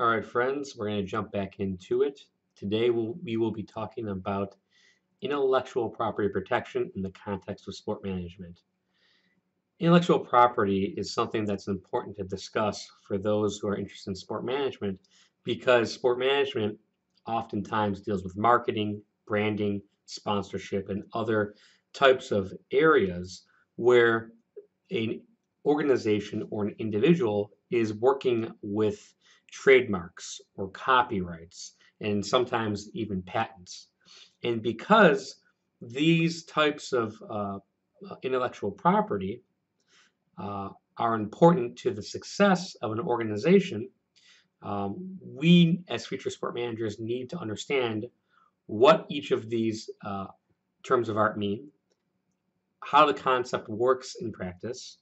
All right, friends, we're going to jump back into it. Today we'll, we will be talking about intellectual property protection in the context of sport management. Intellectual property is something that's important to discuss for those who are interested in sport management because sport management oftentimes deals with marketing, branding, sponsorship, and other types of areas where an organization or an individual is working with trademarks or copyrights and sometimes even patents. And because these types of uh, uh, intellectual property uh, are important to the success of an organization, um, we as future sport managers need to understand what each of these uh, terms of art mean, how the concept works in practice,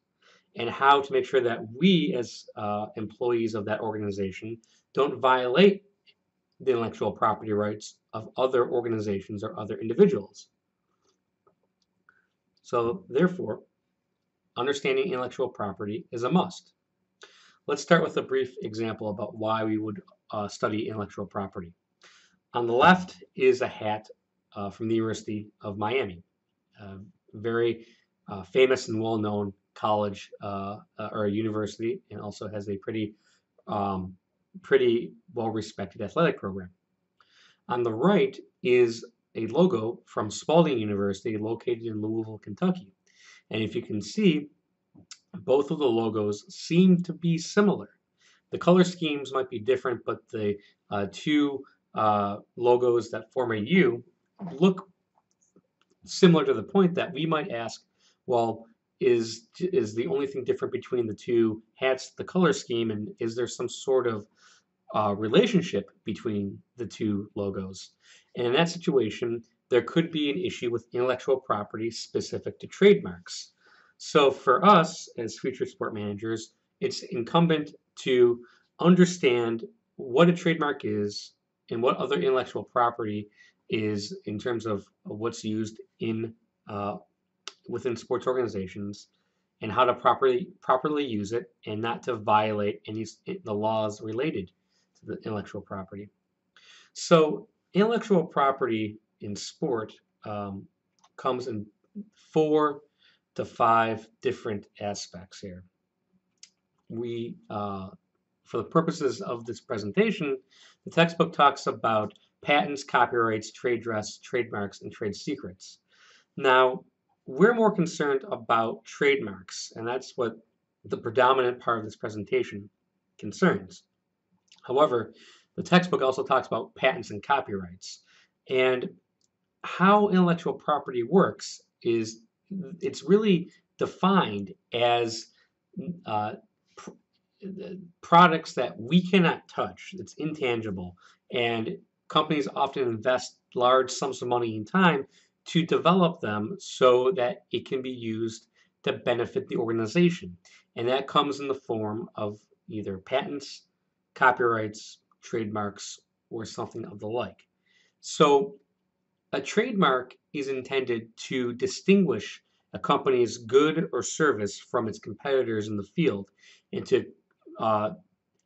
and how to make sure that we as uh, employees of that organization don't violate the intellectual property rights of other organizations or other individuals. So therefore, understanding intellectual property is a must. Let's start with a brief example about why we would uh, study intellectual property. On the left is a hat uh, from the University of Miami, a very uh, famous and well-known college uh, uh, or a university, and also has a pretty um, pretty well-respected athletic program. On the right is a logo from Spalding University located in Louisville, Kentucky. And if you can see, both of the logos seem to be similar. The color schemes might be different, but the uh, two uh, logos that form a U look similar to the point that we might ask, well, is is the only thing different between the two hats the color scheme and is there some sort of uh, relationship between the two logos? And in that situation there could be an issue with intellectual property specific to trademarks. So for us as future sport managers it's incumbent to understand what a trademark is and what other intellectual property is in terms of what's used in uh, within sports organizations and how to properly properly use it and not to violate any the laws related to the intellectual property. So intellectual property in sport um, comes in four to five different aspects here. We, uh, for the purposes of this presentation, the textbook talks about patents, copyrights, trade dress, trademarks, and trade secrets. Now, we're more concerned about trademarks, and that's what the predominant part of this presentation concerns. However, the textbook also talks about patents and copyrights. And how intellectual property works is it's really defined as uh, pr products that we cannot touch. It's intangible. And companies often invest large sums of money and time to develop them so that it can be used to benefit the organization. And that comes in the form of either patents, copyrights, trademarks, or something of the like. So a trademark is intended to distinguish a company's good or service from its competitors in the field and to uh,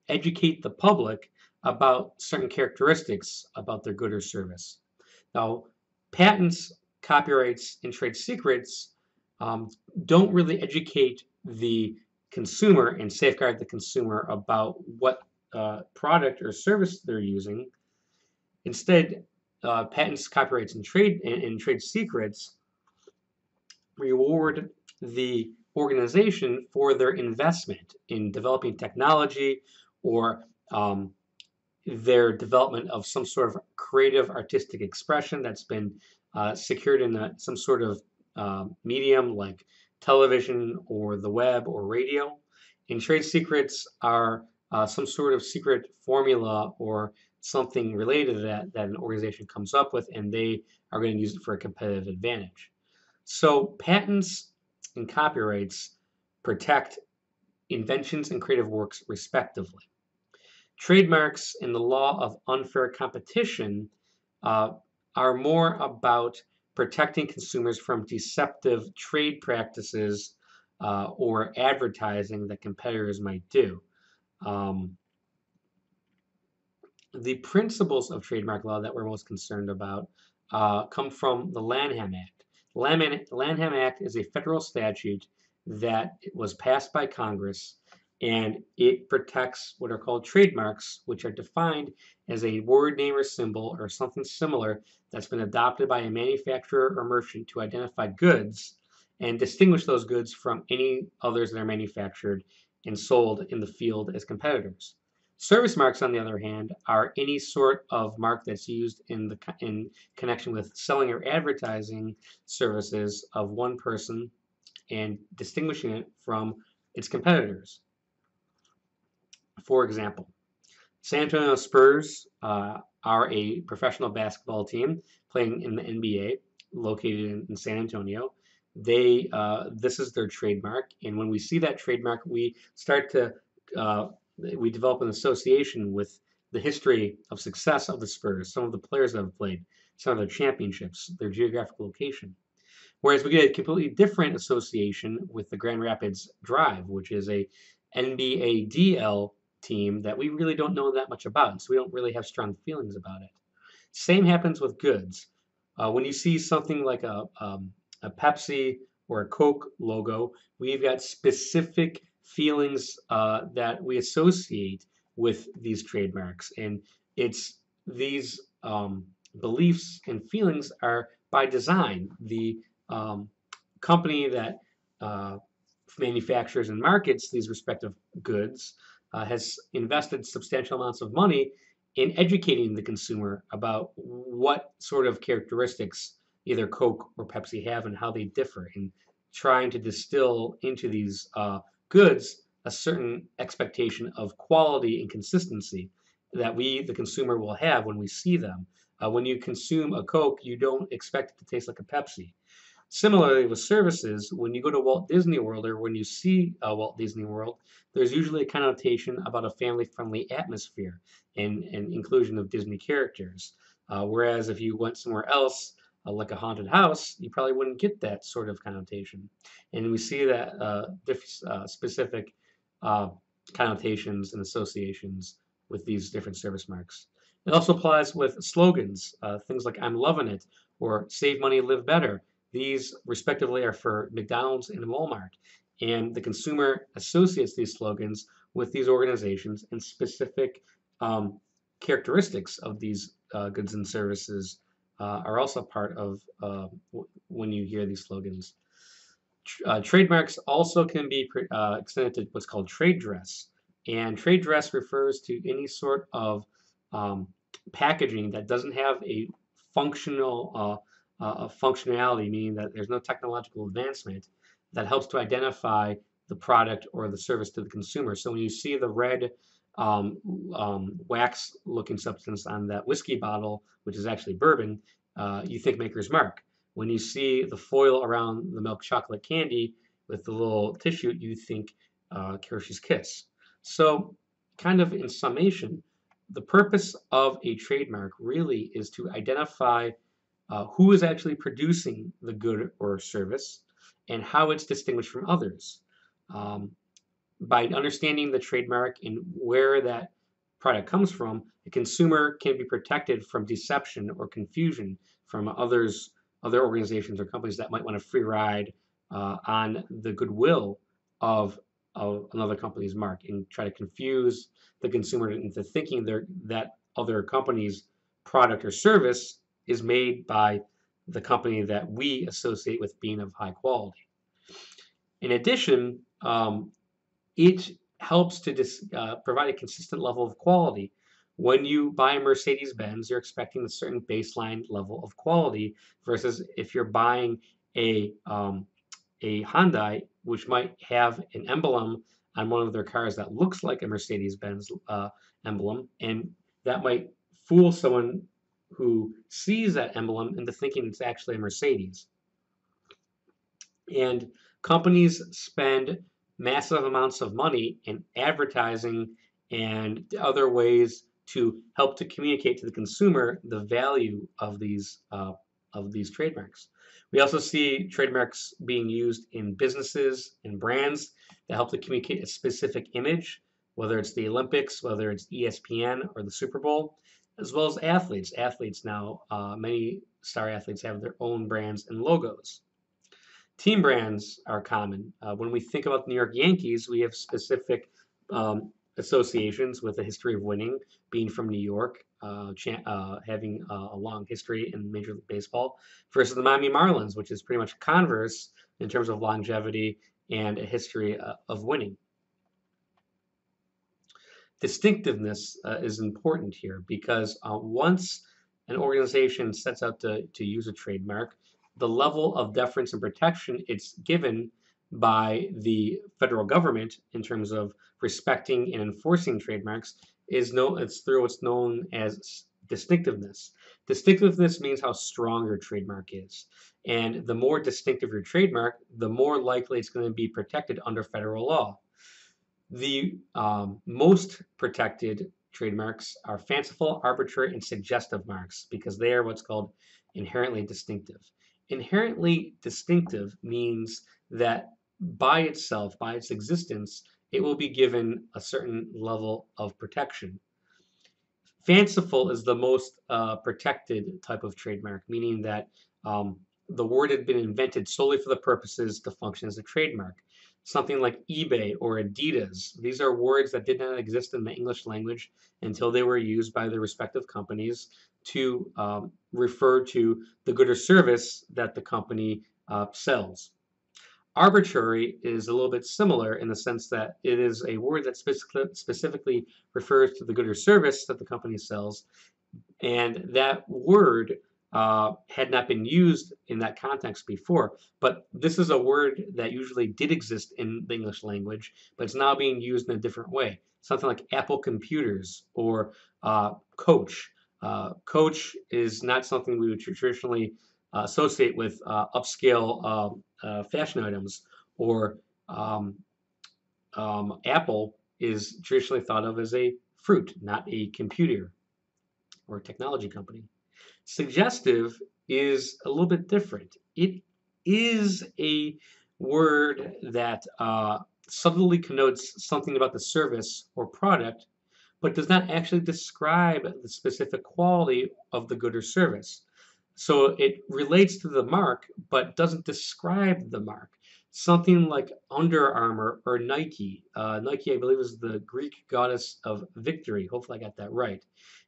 educate the public about certain characteristics about their good or service. Now, patents copyrights and trade secrets um, don't really educate the consumer and safeguard the consumer about what uh, product or service they're using. Instead, uh, patents, copyrights, and trade and, and trade secrets reward the organization for their investment in developing technology or um, their development of some sort of creative artistic expression that's been uh, secured in a, some sort of uh, medium like television or the web or radio. And trade secrets are uh, some sort of secret formula or something related to that that an organization comes up with and they are going to use it for a competitive advantage. So patents and copyrights protect inventions and creative works respectively. Trademarks in the law of unfair competition uh, are more about protecting consumers from deceptive trade practices uh, or advertising that competitors might do. Um, the principles of trademark law that we're most concerned about uh, come from the Lanham Act. Lanham, Lanham Act is a federal statute that was passed by Congress and it protects what are called trademarks, which are defined as a word, name, or symbol or something similar that's been adopted by a manufacturer or merchant to identify goods and distinguish those goods from any others that are manufactured and sold in the field as competitors. Service marks, on the other hand, are any sort of mark that's used in the in connection with selling or advertising services of one person and distinguishing it from its competitors. For example, San Antonio Spurs uh, are a professional basketball team playing in the NBA, located in, in San Antonio. They uh, this is their trademark, and when we see that trademark, we start to uh, we develop an association with the history of success of the Spurs, some of the players that have played, some of their championships, their geographic location. Whereas we get a completely different association with the Grand Rapids Drive, which is a NBADL team that we really don't know that much about, so we don't really have strong feelings about it. Same happens with goods. Uh, when you see something like a, um, a Pepsi or a Coke logo, we've got specific feelings uh, that we associate with these trademarks. And it's these um, beliefs and feelings are by design. The um, company that uh, manufactures and markets these respective goods uh, has invested substantial amounts of money in educating the consumer about what sort of characteristics either Coke or Pepsi have and how they differ, and trying to distill into these uh, goods a certain expectation of quality and consistency that we, the consumer, will have when we see them. Uh, when you consume a Coke, you don't expect it to taste like a Pepsi. Similarly with services, when you go to Walt Disney World or when you see uh, Walt Disney World, there's usually a connotation about a family-friendly atmosphere and, and inclusion of Disney characters. Uh, whereas if you went somewhere else, uh, like a haunted house, you probably wouldn't get that sort of connotation. And we see that uh, uh, specific uh, connotations and associations with these different service marks. It also applies with slogans, things like I'm loving it or save money, live better. These respectively are for McDonald's and Walmart. And the consumer associates these slogans with these organizations and specific um, characteristics of these uh, goods and services uh, are also part of uh, when you hear these slogans. Uh, trademarks also can be uh, extended to what's called trade dress. And trade dress refers to any sort of um, packaging that doesn't have a functional uh, functionality, meaning that there's no technological advancement that helps to identify the product or the service to the consumer. So when you see the red um, um, wax-looking substance on that whiskey bottle, which is actually bourbon, uh, you think Maker's Mark. When you see the foil around the milk chocolate candy with the little tissue, you think uh, Kiss. So, kind of in summation, the purpose of a trademark really is to identify uh, who is actually producing the good or service and how it's distinguished from others. Um, by understanding the trademark and where that product comes from, the consumer can be protected from deception or confusion from others other organizations or companies that might want to free ride uh, on the goodwill of, of another company's mark and try to confuse the consumer into thinking that other company's product or service is made by the company that we associate with being of high quality. In addition, um, it helps to uh, provide a consistent level of quality when you buy a Mercedes Benz, you're expecting a certain baseline level of quality versus if you're buying a um, a Hyundai, which might have an emblem on one of their cars that looks like a Mercedes Benz uh, emblem, and that might fool someone who sees that emblem into thinking it's actually a Mercedes. And companies spend massive amounts of money in advertising and other ways to help to communicate to the consumer the value of these uh, of these trademarks. We also see trademarks being used in businesses and brands that help to communicate a specific image whether it's the Olympics, whether it's ESPN or the Super Bowl, as well as athletes. Athletes now, uh, many star athletes have their own brands and logos. Team brands are common. Uh, when we think about the New York Yankees, we have specific um, associations with a history of winning, being from New York, uh, uh, having uh, a long history in Major League Baseball, versus the Miami Marlins, which is pretty much converse in terms of longevity and a history uh, of winning. Distinctiveness uh, is important here because uh, once an organization sets out to, to use a trademark, the level of deference and protection it's given by the federal government in terms of respecting and enforcing trademarks is no it's through what's known as distinctiveness. Distinctiveness means how strong your trademark is. And the more distinctive your trademark, the more likely it's going to be protected under federal law. The um, most protected trademarks are fanciful, arbitrary, and suggestive marks because they are what's called inherently distinctive. Inherently distinctive means that by itself, by its existence, it will be given a certain level of protection. Fanciful is the most uh, protected type of trademark, meaning that um, the word had been invented solely for the purposes to function as a trademark. Something like eBay or Adidas, these are words that did not exist in the English language until they were used by the respective companies to um, refer to the good or service that the company uh, sells. Arbitrary is a little bit similar in the sense that it is a word that specifically refers to the good or service that the company sells, and that word uh, had not been used in that context before. But this is a word that usually did exist in the English language, but it's now being used in a different way. Something like Apple computers or uh, Coach. Uh, Coach is not something we would traditionally associate with uh, upscale um, uh, fashion items or um, um, Apple is traditionally thought of as a fruit, not a computer or a technology company. Suggestive is a little bit different. It is a word that uh, subtly connotes something about the service or product, but does not actually describe the specific quality of the good or service. So it relates to the mark, but doesn't describe the mark. Something like Under Armour or Nike. Uh, Nike, I believe, is the Greek goddess of victory. Hopefully, I got that right.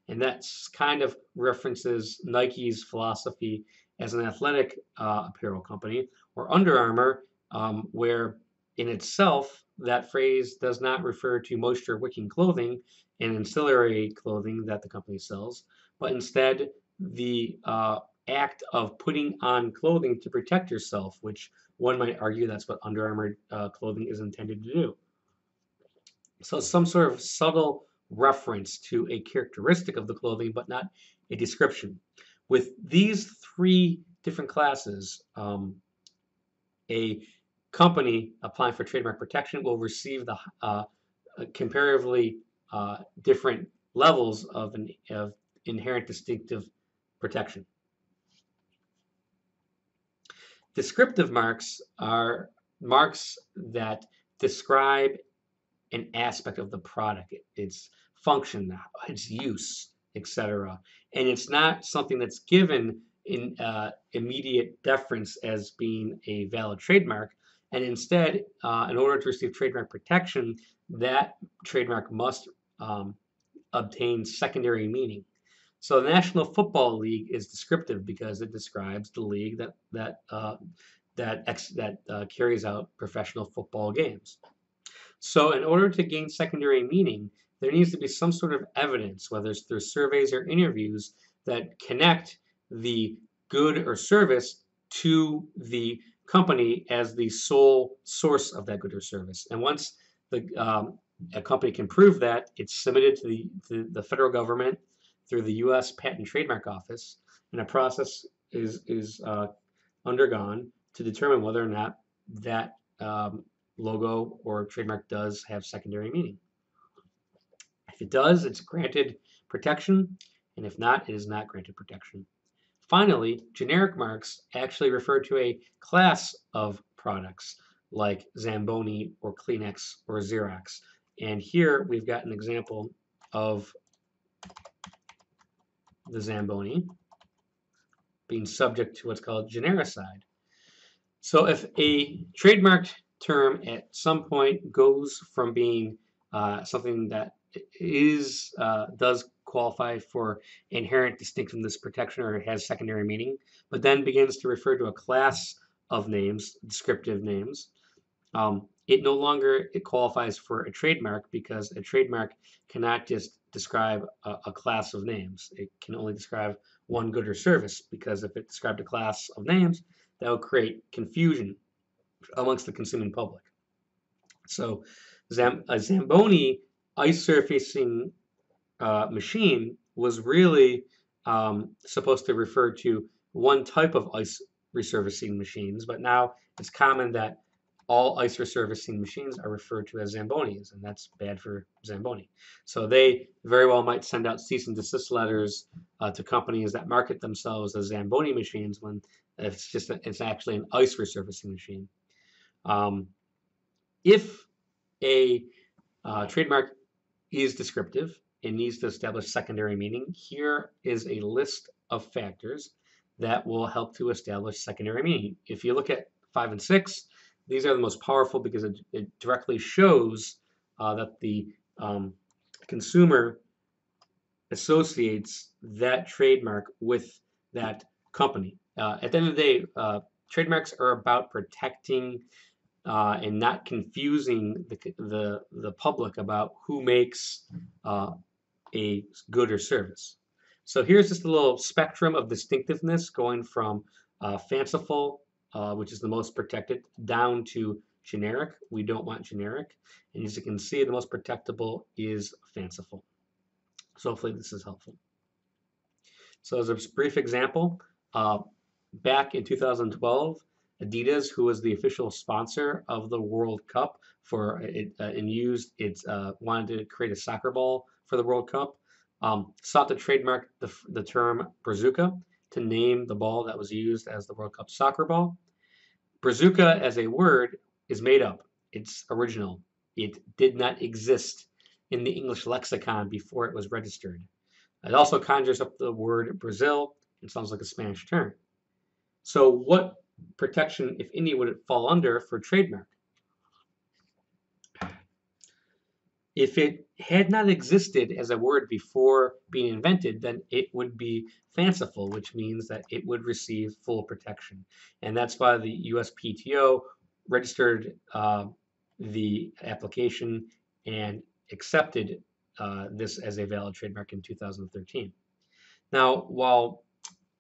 And that kind of references Nike's philosophy as an athletic uh, apparel company, or Under Armour, um, where in itself that phrase does not refer to moisture wicking clothing and ancillary clothing that the company sells, but instead the uh, act of putting on clothing to protect yourself, which one might argue that's what Under Armour uh, clothing is intended to do. So some sort of subtle reference to a characteristic of the clothing, but not a description. With these three different classes, um, a company applying for trademark protection will receive the uh, comparatively uh, different levels of, an, of inherent distinctive protection. Descriptive marks are marks that describe an aspect of the product, its function, its use, etc. And it's not something that's given in uh, immediate deference as being a valid trademark. And instead, uh, in order to receive trademark protection, that trademark must um, obtain secondary meaning. So the National Football League is descriptive because it describes the league that that uh, that that uh, carries out professional football games. So in order to gain secondary meaning, there needs to be some sort of evidence, whether it's through surveys or interviews, that connect the good or service to the company as the sole source of that good or service. And once the um, a company can prove that, it's submitted to the, to the federal government through the U.S. Patent Trademark Office, and a process is is uh, undergone to determine whether or not that um, logo or trademark does have secondary meaning. If it does, it's granted protection, and if not, it is not granted protection. Finally, generic marks actually refer to a class of products like Zamboni or Kleenex or Xerox. And here we've got an example of the Zamboni being subject to what's called genericide. So if a trademarked term at some point goes from being uh, something that is uh, does qualify for inherent distinctiveness protection or has secondary meaning, but then begins to refer to a class of names, descriptive names, um, it no longer it qualifies for a trademark because a trademark cannot just describe a, a, class of names. It can only describe one good or service because if it described a class of names, that would create confusion amongst the consuming public. So Zam a Zamboni ice surfacing uh, machine was really um, supposed to refer to one type of ice resurfacing machines, but now it's common that all ice resurfacing machines are referred to as Zambonis, and that's bad for Zamboni. So they very well might send out cease and desist letters uh, to companies that market themselves as Zamboni machines when it's just a, it's actually an ice resurfacing machine. Um, if a uh, trademark is descriptive and needs to establish secondary meaning, here is a list of factors that will help to establish secondary meaning. If you look at five and six, these are the most powerful because it, it directly shows uh, that the um, consumer associates that trademark with that company. Uh, at the end of the day, uh, trademarks are about protecting uh, and not confusing the, the, the public about who makes uh, a good or service. So here's just a little spectrum of distinctiveness going from uh, fanciful uh, which is the most protected, down to generic. We don't want generic. And as you can see, the most protectable is fanciful. So hopefully this is helpful. So as a brief example, uh, back in 2012, Adidas, who was the official sponsor of the World Cup for it, uh, and used its uh, wanted to create a soccer ball for the World Cup, um, sought to trademark the, the term Brazuca to name the ball that was used as the World Cup soccer ball. Brazuca as a word is made up. It's original. It did not exist in the English lexicon before it was registered. It also conjures up the word Brazil. It sounds like a Spanish term. So what protection, if any, would fall under for trademark? If it had not existed as a word before being invented, then it would be fanciful, which means that it would receive full protection. And that's why the USPTO registered uh, the application and accepted uh, this as a valid trademark in 2013. Now, while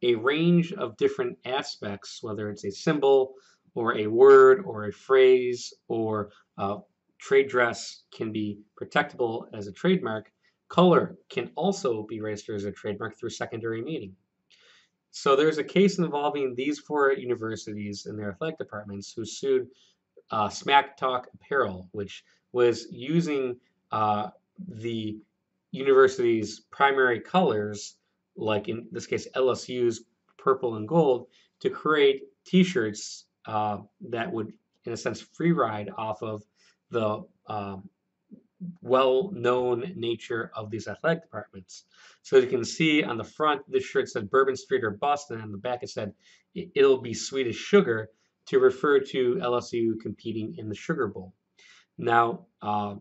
a range of different aspects, whether it's a symbol or a word or a phrase or uh, trade dress can be protectable as a trademark, color can also be registered as a trademark through secondary meaning. So there's a case involving these four universities and their athletic departments who sued uh, Smack Talk Apparel, which was using uh, the university's primary colors, like in this case LSU's purple and gold, to create T-shirts uh, that would, in a sense, free ride off of the um, well-known nature of these athletic departments. So you can see on the front, this shirt said Bourbon Street or Boston, and on the back it said it'll be sweet as sugar to refer to LSU competing in the Sugar Bowl. Now, uh,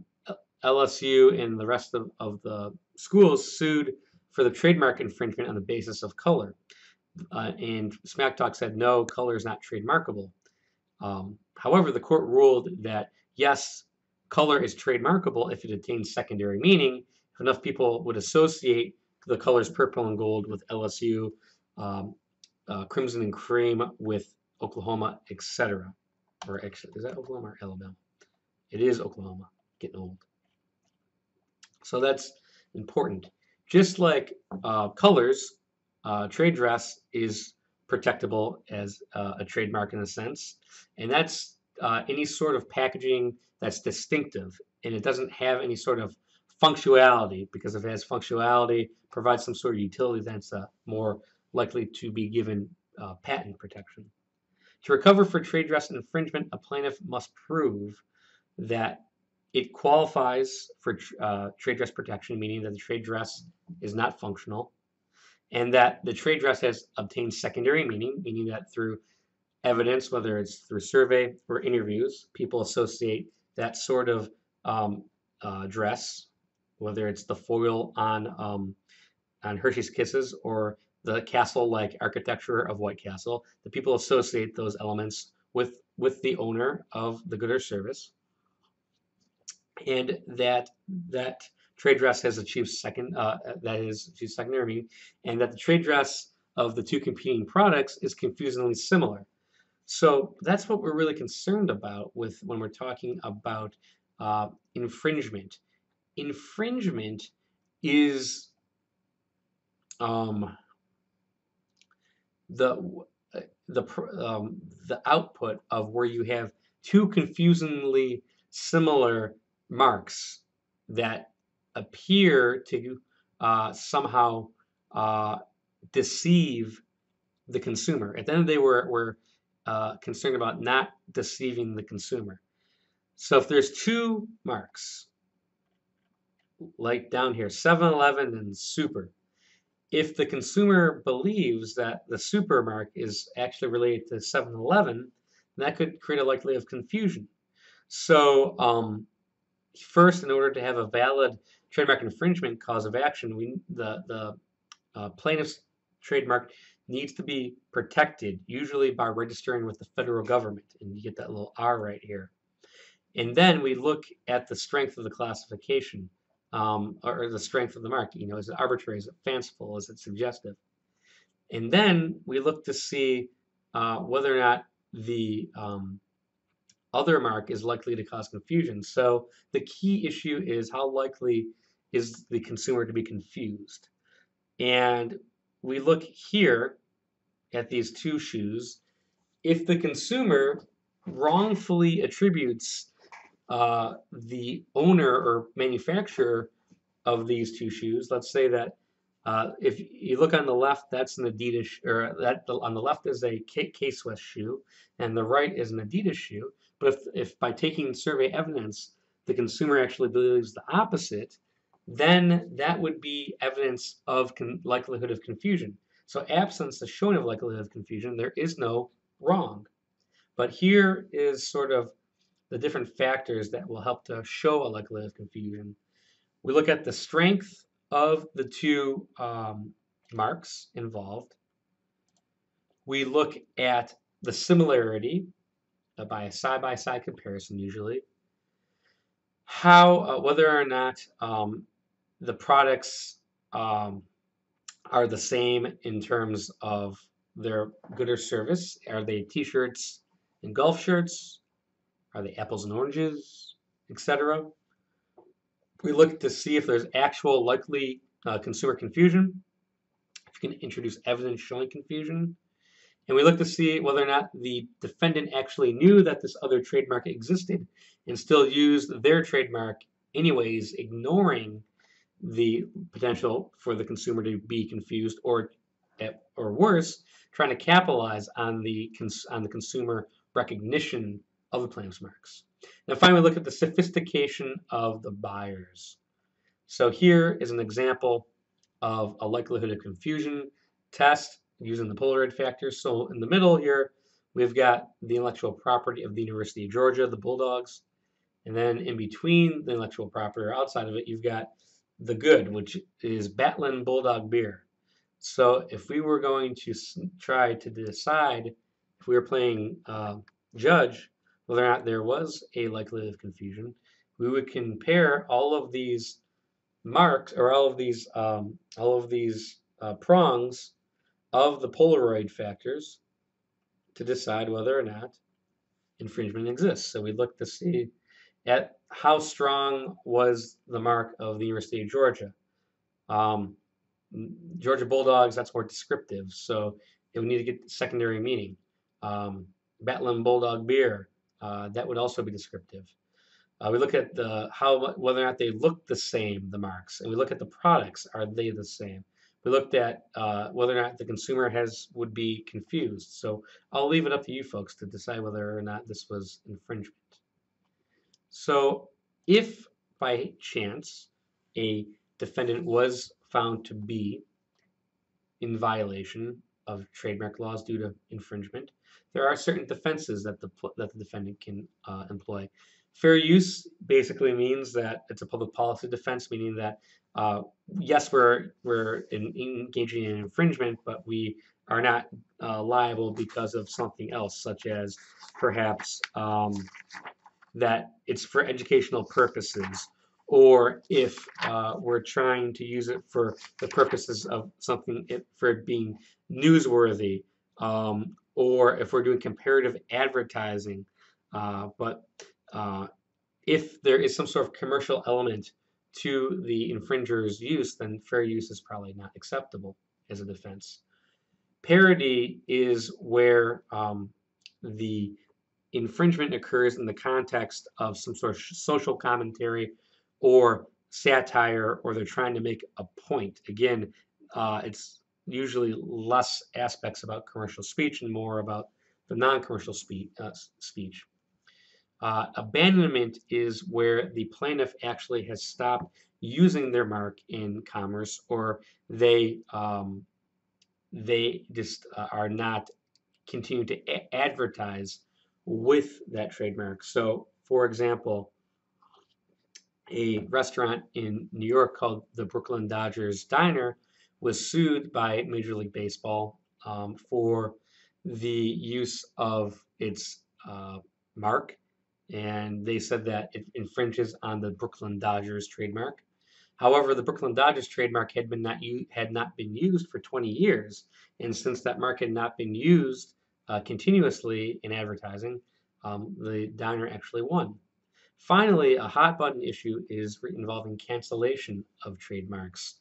LSU and the rest of, of the schools sued for the trademark infringement on the basis of color. Uh, and Smack Talk said, no, color is not trademarkable. Um, however, the court ruled that yes, color is trademarkable if it attains secondary meaning. If enough people would associate the colors purple and gold with LSU, um, uh, crimson and cream with Oklahoma, etc. Or actually, is that Oklahoma or Alabama? It is Oklahoma. Getting old. So that's important. Just like uh, colors, uh, trade dress is protectable as uh, a trademark in a sense, and that's uh, any sort of packaging that's distinctive and it doesn't have any sort of functionality because if it has functionality, provides some sort of utility, then it's uh, more likely to be given uh, patent protection. To recover for trade dress infringement, a plaintiff must prove that it qualifies for uh, trade dress protection, meaning that the trade dress is not functional, and that the trade dress has obtained secondary meaning, meaning that through evidence, whether it's through survey or interviews, people associate that sort of um, uh, dress, whether it's the foil on um, on Hershey's Kisses or the castle-like architecture of White Castle, the people associate those elements with with the owner of the good or service, and that that trade dress has achieved second uh, that is achieved secondary and that the trade dress of the two competing products is confusingly similar. So that's what we're really concerned about with when we're talking about uh, infringement. Infringement is um, the the um, the output of where you have two confusingly similar marks that appear to uh, somehow uh, deceive the consumer. At the end of the day, we're, we're uh, concerned about not deceiving the consumer. So if there's two marks, like down here, 7-Eleven and Super, if the consumer believes that the super mark is actually related to 7-Eleven, that could create a likelihood of confusion. So um, first, in order to have a valid trademark infringement cause of action, we the the uh, plaintiff's trademark needs to be protected, usually by registering with the federal government, and you get that little R right here. And then we look at the strength of the classification, um, or the strength of the mark. You know, is it arbitrary? Is it fanciful? Is it suggestive? And then we look to see uh, whether or not the um, other mark is likely to cause confusion. So the key issue is how likely is the consumer to be confused. And we look here at these two shoes. If the consumer wrongfully attributes uh, the owner or manufacturer of these two shoes, let's say that uh, if you look on the left, that's an Adidas, or that on the left is a K-Swiss shoe, and the right is an Adidas shoe. But if, if by taking survey evidence, the consumer actually believes the opposite, then that would be evidence of likelihood of confusion. So absence the showing of likelihood of confusion, there is no wrong. But here is sort of the different factors that will help to show a likelihood of confusion. We look at the strength of the two um, marks involved. We look at the similarity by a side-by-side -side comparison usually. How, uh, whether or not um, the products um, are the same in terms of their good or service. Are they t-shirts and golf shirts? Are they apples and oranges, etc.? We look to see if there's actual likely uh, consumer confusion, if you can introduce evidence showing confusion, and we look to see whether or not the defendant actually knew that this other trademark existed and still used their trademark anyways, ignoring the potential for the consumer to be confused or or worse, trying to capitalize on the on the consumer recognition of the plaintiff's marks. Now finally look at the sophistication of the buyers. So here is an example of a likelihood of confusion test using the Polaroid factors. So in the middle here, we've got the intellectual property of the University of Georgia, the Bulldogs. And then in between the intellectual property or outside of it, you've got the good, which is Battlin' Bulldog beer. So if we were going to try to decide if we were playing uh, judge whether or not there was a likelihood of confusion, we would compare all of these marks or all of these um, all of these uh, prongs of the Polaroid factors to decide whether or not infringement exists. So we look to see at how strong was the mark of the University of Georgia. Um, Georgia Bulldogs, that's more descriptive, so it would need to get secondary meaning. Um, Battlin' Bulldog beer, uh, that would also be descriptive. Uh, we look at the how whether or not they look the same, the marks, and we look at the products. Are they the same? We looked at uh, whether or not the consumer has would be confused. So I'll leave it up to you folks to decide whether or not this was infringement. So if by chance a defendant was found to be in violation of trademark laws due to infringement, there are certain defenses that the that the defendant can uh, employ. Fair use basically means that it's a public policy defense, meaning that uh, yes, we're we're in, engaging in infringement, but we are not uh, liable because of something else, such as perhaps um, that it's for educational purposes, or if uh, we're trying to use it for the purposes of something it, for it being newsworthy, um, or if we're doing comparative advertising. Uh, but uh, if there is some sort of commercial element to the infringer's use, then fair use is probably not acceptable as a defense. Parody is where um, the infringement occurs in the context of some sort of social commentary or satire, or they're trying to make a point. Again, uh, it's usually less aspects about commercial speech and more about the non-commercial speech. Uh, speech. Uh, abandonment is where the plaintiff actually has stopped using their mark in commerce, or they um, they just uh, are not continuing to advertise with that trademark. So, for example, a restaurant in New York called the Brooklyn Dodgers Diner was sued by Major League Baseball um, for the use of its uh, mark, and they said that it infringes on the Brooklyn Dodgers trademark. However, the Brooklyn Dodgers trademark had been not had not been used for 20 years, and since that mark had not been used uh, continuously in advertising, um, the diner actually won. Finally, a hot button issue is involving cancellation of trademarks.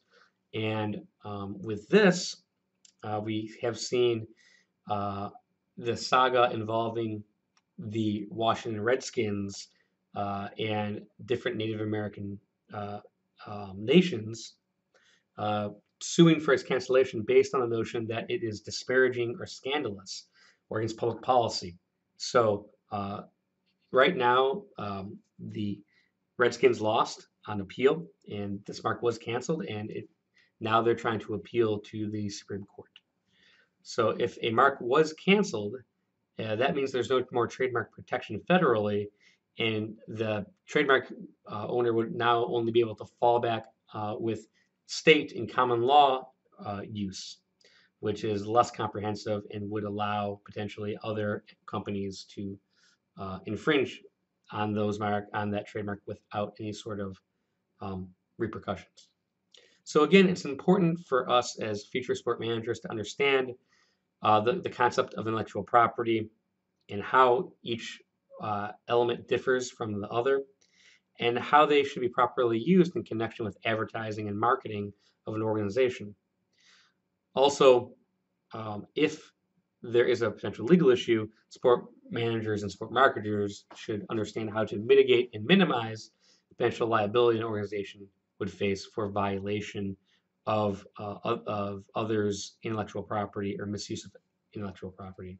And um, with this, uh, we have seen uh, the saga involving the Washington Redskins uh, and different Native American uh, um, nations uh, suing for its cancellation based on the notion that it is disparaging or scandalous or against public policy. So uh, right now, um, the Redskins lost on appeal, and this mark was canceled, and it now they're trying to appeal to the Supreme Court. So if a mark was canceled, uh, that means there's no more trademark protection federally, and the trademark uh, owner would now only be able to fall back uh, with state and common law uh, use, which is less comprehensive and would allow potentially other companies to uh, infringe on those mark on that trademark without any sort of um, repercussions. So again, it's important for us as future sport managers to understand uh, the, the concept of intellectual property and how each uh, element differs from the other and how they should be properly used in connection with advertising and marketing of an organization. Also, um, if there is a potential legal issue, sport managers and sport marketers should understand how to mitigate and minimize potential liability an organization would face for violation of, uh, of others' intellectual property or misuse of intellectual property.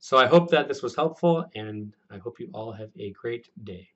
So I hope that this was helpful, and I hope you all have a great day.